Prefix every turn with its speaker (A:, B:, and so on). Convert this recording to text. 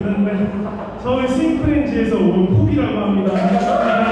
A: 네, 네. 서울 싱크렌지에서 온 폭이라고 합니다.